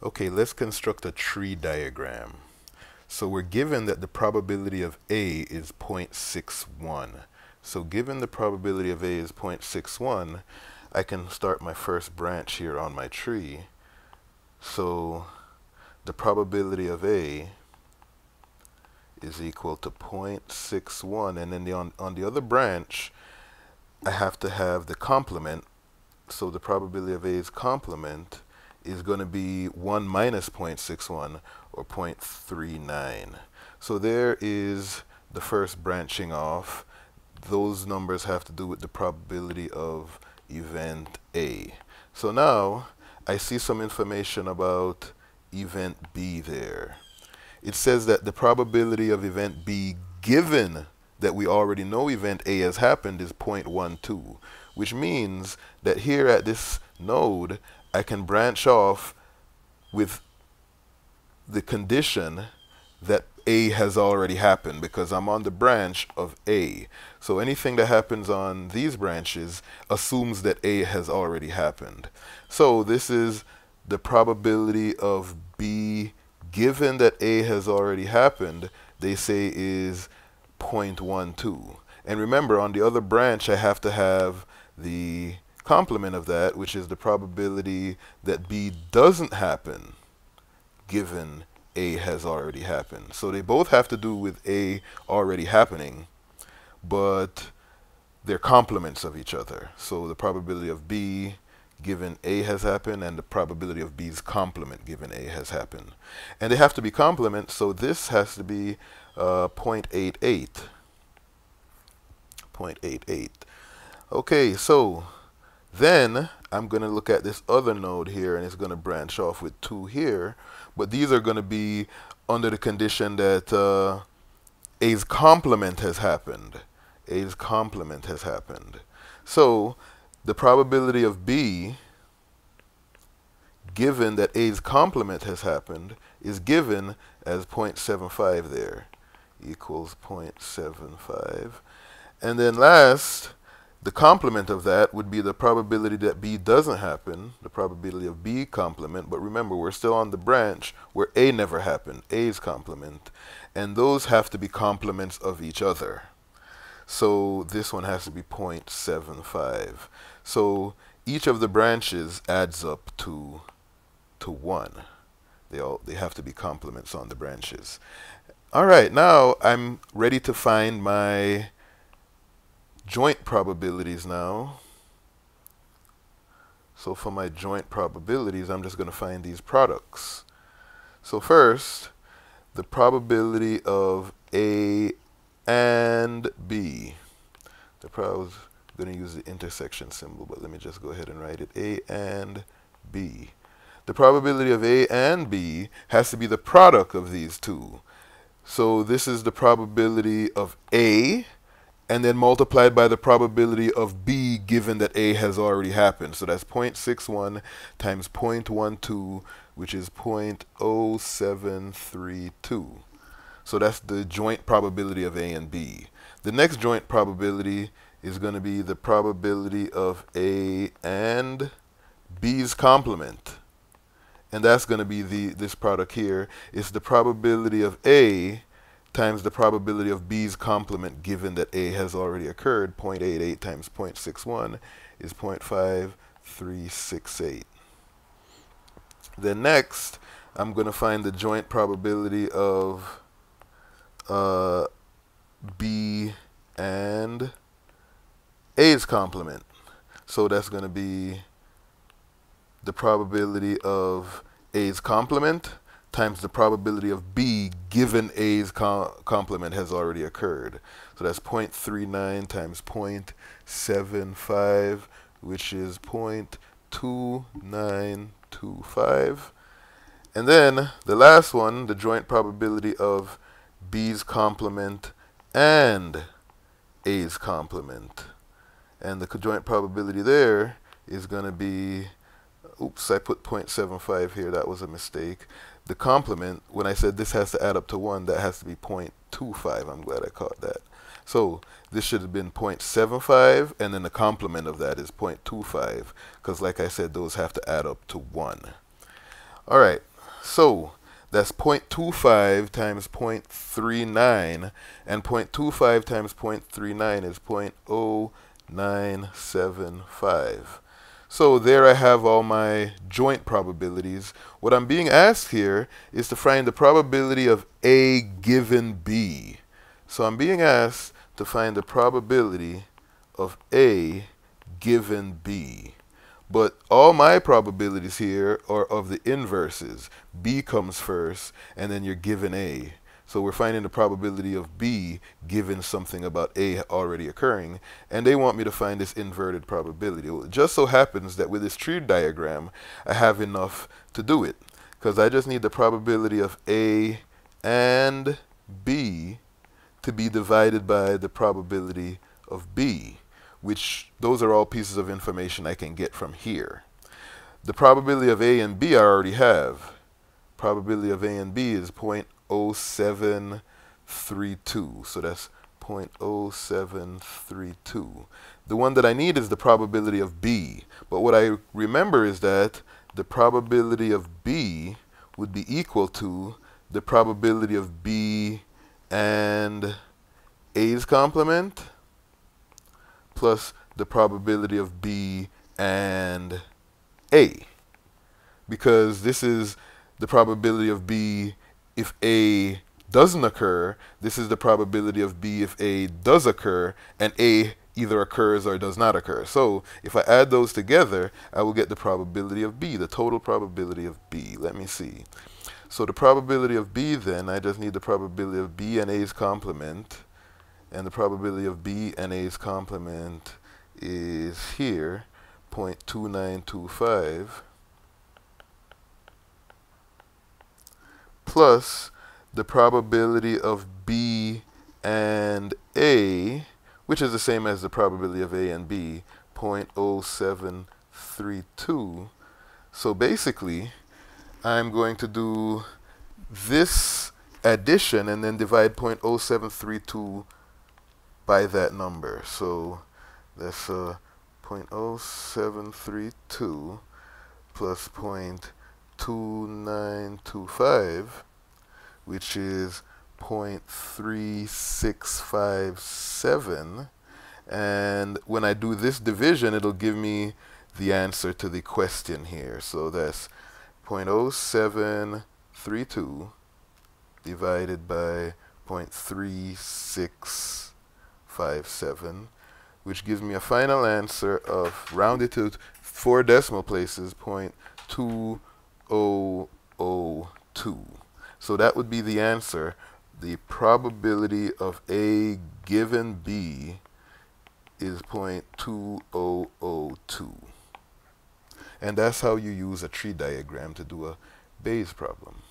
Okay, let's construct a tree diagram. So we're given that the probability of A is 0.61. So given the probability of A is 0.61, I can start my first branch here on my tree. So the probability of A is equal to 0.61 and then the on, on the other branch I have to have the complement so the probability of A's complement is going to be 1 minus 0.61 or 0.39. So there is the first branching off. Those numbers have to do with the probability of event A. So now I see some information about event B there. It says that the probability of event B given that we already know event A has happened is 0.12, which means that here at this node, I can branch off with the condition that A has already happened because I'm on the branch of A. So anything that happens on these branches assumes that A has already happened. So this is the probability of B given that A has already happened, they say is 0.12. And remember, on the other branch, I have to have the complement of that, which is the probability that B doesn't happen given A has already happened. So they both have to do with A already happening, but they're complements of each other. So the probability of B given A has happened and the probability of B's complement given A has happened. And they have to be complements, so this has to be uh, 0.88. 0.88. Okay, so then I'm going to look at this other node here and it's going to branch off with 2 here. But these are going to be under the condition that uh, A's complement has happened. A's complement has happened. So the probability of B given that A's complement has happened is given as 0.75 there equals 0.75. And then last, the complement of that would be the probability that B doesn't happen, the probability of B complement. But remember, we're still on the branch where A never happened, A's complement. And those have to be complements of each other. So this one has to be 0.75. So each of the branches adds up to, to 1. They, all, they have to be complements on the branches. All right, now I'm ready to find my joint probabilities now. So for my joint probabilities, I'm just going to find these products. So first, the probability of A and B. The was going to use the intersection symbol, but let me just go ahead and write it. A and B. The probability of A and B has to be the product of these two. So this is the probability of A and then multiplied by the probability of B given that A has already happened. So that's 0.61 times 0.12, which is 0.0732. So that's the joint probability of A and B. The next joint probability is going to be the probability of A and B's complement. And that's going to be the this product here. It's the probability of A times the probability of B's complement given that A has already occurred, 0.88 times 0.61 is 0.5368. Then next, I'm going to find the joint probability of uh, B and A's complement. So that's going to be the probability of A's complement times the probability of B given A's com complement has already occurred. So that's 0.39 times 0.75, which is 0.2925. And then the last one, the joint probability of B's complement and A's complement. And the joint probability there is going to be, oops, I put 0.75 here, that was a mistake the complement, when I said this has to add up to 1, that has to be 0.25. I'm glad I caught that. So this should have been 0.75, and then the complement of that is 0.25, because like I said, those have to add up to 1. All right, So that's 0.25 times 0.39, and 0.25 times 0.39 is 0.0975. So there I have all my joint probabilities. What I'm being asked here is to find the probability of A given B. So I'm being asked to find the probability of A given B. But all my probabilities here are of the inverses. B comes first, and then you're given A. So we're finding the probability of B given something about A already occurring, and they want me to find this inverted probability. Well, it just so happens that with this tree diagram, I have enough to do it, because I just need the probability of A and B to be divided by the probability of B which those are all pieces of information I can get from here. The probability of A and B I already have. Probability of A and B is 0.0732. So that's 0.0732. The one that I need is the probability of B. But what I remember is that the probability of B would be equal to the probability of B and A's complement plus the probability of B and A. Because this is the probability of B if A doesn't occur. This is the probability of B if A does occur, and A either occurs or does not occur. So if I add those together, I will get the probability of B, the total probability of B. Let me see. So the probability of B then, I just need the probability of B and A's complement and the probability of B and A's complement is here 0.2925 plus the probability of B and A which is the same as the probability of A and B 0.0732 so basically I'm going to do this addition and then divide 0.0732 by that number. So that's uh, 0.0732 plus 0.2925, which is 0.3657. And when I do this division, it'll give me the answer to the question here. So that's 0.0732 divided by 0.36 0.57, which gives me a final answer of rounded to four decimal places, 0.2002. So that would be the answer. The probability of A given B is 0.2002. And that's how you use a tree diagram to do a Bayes problem.